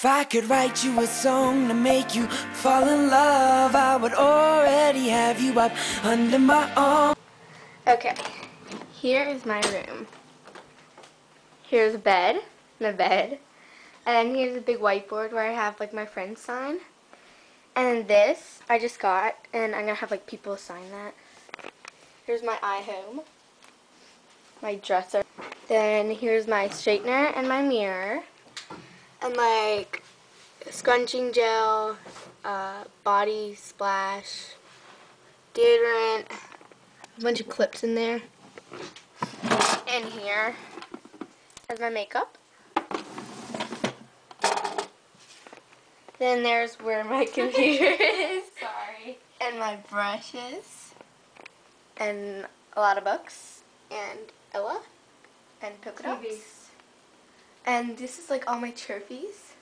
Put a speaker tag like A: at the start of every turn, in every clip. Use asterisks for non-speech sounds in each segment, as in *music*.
A: If I could write you a song to make you fall in love, I would already have you up under my arm.
B: Okay, here is my room. Here's a bed, my bed. And then here's a big whiteboard where I have like my friends sign. And this I just got, and I'm gonna have like people sign that. Here's my iHome, my dresser. Then here's my straightener and my mirror, and like scrunching gel, uh, body splash, deodorant, a bunch of clips in there. And here is my makeup. Then there's where my *laughs* computer is. Sorry. And my brushes. And a lot of books. And Ella. And polka dots. And this is like all my trophies.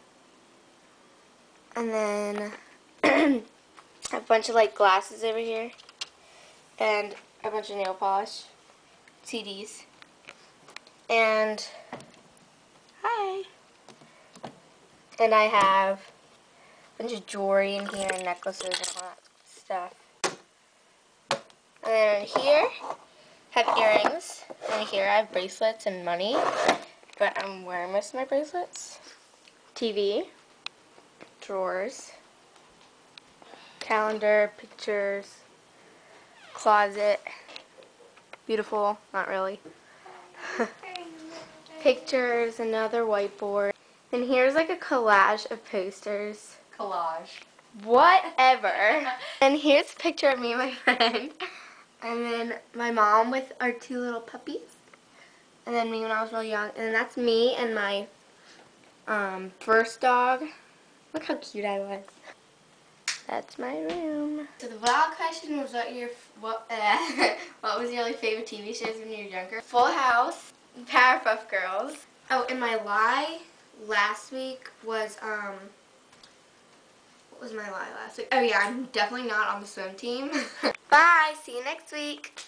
B: And then *clears throat* a bunch of like glasses over here. And a bunch of nail polish. CDs. And hi. And I have a bunch of jewelry in here and necklaces and all that stuff. And then here have earrings. And here I have bracelets and money. But I'm wearing most of my bracelets. TV. Drawers. Calendar, pictures, closet. Beautiful, not really. *laughs* Pictures, another whiteboard. And here's like a collage of posters.
C: Collage.
B: Whatever. *laughs* and here's a picture of me and my *laughs* friend. And then my mom with our two little puppies. And then me when I was really young. And that's me and my um, first dog. Look how cute I was. That's my room. So the wild question was what your what uh, *laughs* what was your like, favorite TV shows when you were younger? Full House, Powerpuff Girls. Oh, and my lie last week was um what was my lie last week? Oh yeah, I'm definitely not on the swim team. *laughs* Bye. See you next week.